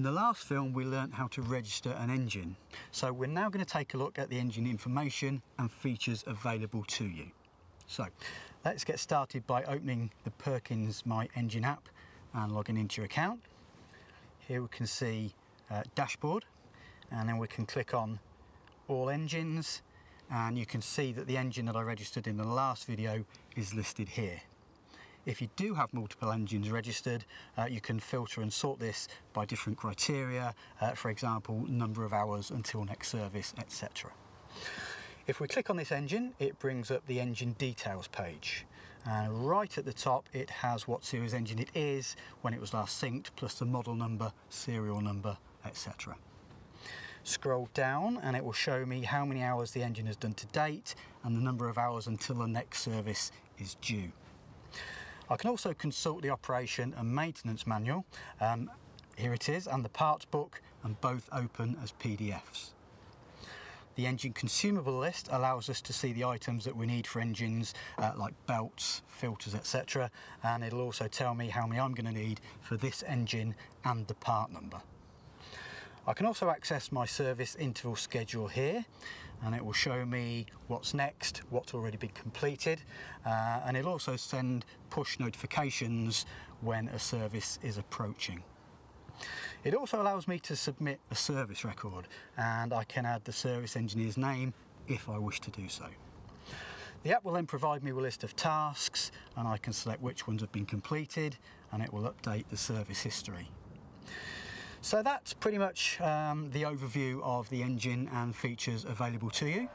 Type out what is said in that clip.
last film we learnt how to register an engine. So we're now going to take a look at the engine information and features available to you. So let's get started by opening the Perkins My Engine app and logging into your account. Here we can see uh, dashboard and then we can click on all engines and you can see that the engine that I registered in the last video is listed here. If you do have multiple engines registered, uh, you can filter and sort this by different criteria, uh, for example, number of hours until next service, etc. If we click on this engine, it brings up the engine details page. And right at the top, it has what series engine it is, when it was last synced, plus the model number, serial number, etc. Scroll down and it will show me how many hours the engine has done to date and the number of hours until the next service is due. I can also consult the operation and maintenance manual. Um, here it is, and the parts book, and both open as PDFs. The engine consumable list allows us to see the items that we need for engines, uh, like belts, filters, etc. And it'll also tell me how many I'm going to need for this engine and the part number. I can also access my service interval schedule here and it will show me what's next, what's already been completed uh, and it'll also send push notifications when a service is approaching. It also allows me to submit a service record and I can add the service engineer's name if I wish to do so. The app will then provide me with a list of tasks and I can select which ones have been completed and it will update the service history. So that's pretty much um, the overview of the engine and features available to you.